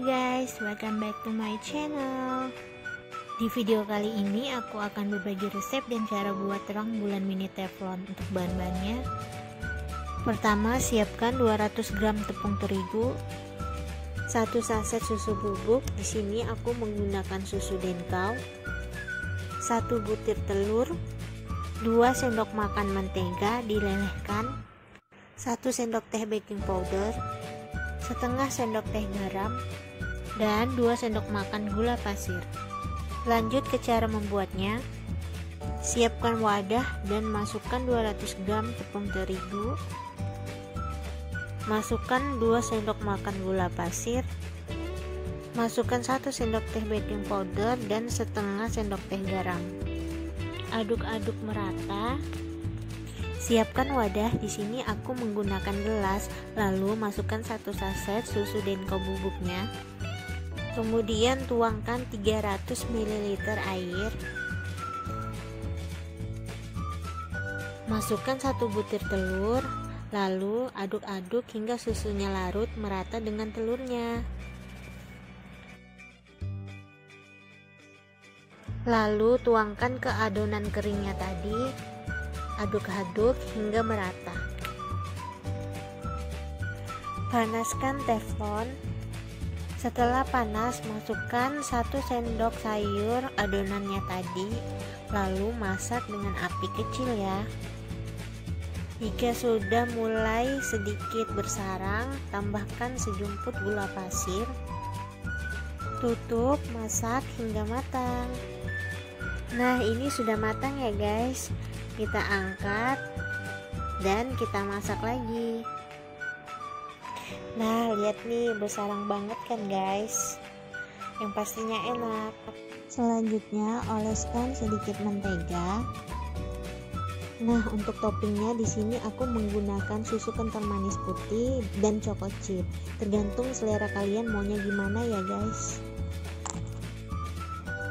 guys, welcome back to my channel. Di video kali ini aku akan berbagi resep dan cara buat terang bulan mini teflon Untuk bahan-bahannya. Pertama siapkan 200 gram tepung terigu 1 saset susu bubuk. Di sini aku menggunakan susu denkau 1 butir telur 2 sendok makan mentega dilelehkan 1 sendok teh baking powder setengah sendok teh garam, dan 2 sendok makan gula pasir. Lanjut ke cara membuatnya. Siapkan wadah dan masukkan 200 gram tepung terigu. Masukkan 2 sendok makan gula pasir. Masukkan 1 sendok teh baking powder dan setengah sendok teh garam. Aduk-aduk merata. Siapkan wadah. Di sini aku menggunakan gelas, lalu masukkan satu saset susu denko bubuknya. Kemudian tuangkan 300 ml air. Masukkan satu butir telur, lalu aduk-aduk hingga susunya larut merata dengan telurnya. Lalu tuangkan ke adonan keringnya tadi aduk-aduk hingga merata. Panaskan teflon. Setelah panas, masukkan 1 sendok sayur adonannya tadi, lalu masak dengan api kecil ya. Jika sudah mulai sedikit bersarang, tambahkan sejumput gula pasir. Tutup, masak hingga matang. Nah, ini sudah matang ya, guys kita angkat dan kita masak lagi nah lihat nih bersarang banget kan guys yang pastinya enak selanjutnya oleskan sedikit mentega Nah, untuk toppingnya di sini aku menggunakan susu kental manis putih dan choco chip. Tergantung selera kalian maunya gimana ya, guys.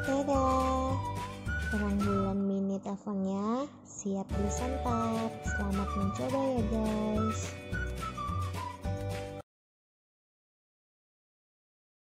Dadah. Terang bulan mini teleponnya siap disantap. Selamat mencoba ya guys.